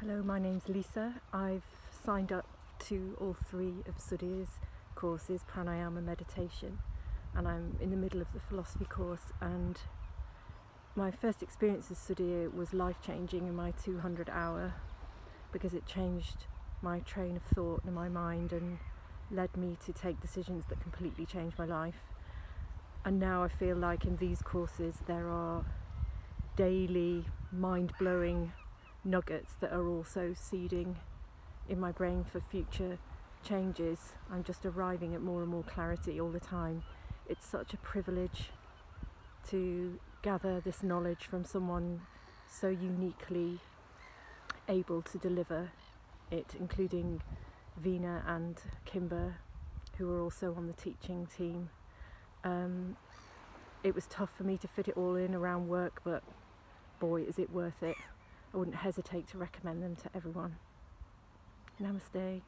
Hello, my name's Lisa. I've signed up to all three of Sudhir's courses, pranayama meditation, and I'm in the middle of the philosophy course. And my first experience with Sudhir was life changing in my 200 hour because it changed my train of thought and my mind and led me to take decisions that completely changed my life. And now I feel like in these courses there are daily mind blowing nuggets that are also seeding in my brain for future changes. I'm just arriving at more and more clarity all the time. It's such a privilege to gather this knowledge from someone so uniquely able to deliver it, including Vina and Kimber, who are also on the teaching team. Um, it was tough for me to fit it all in around work, but boy, is it worth it. I wouldn't hesitate to recommend them to everyone. Namaste.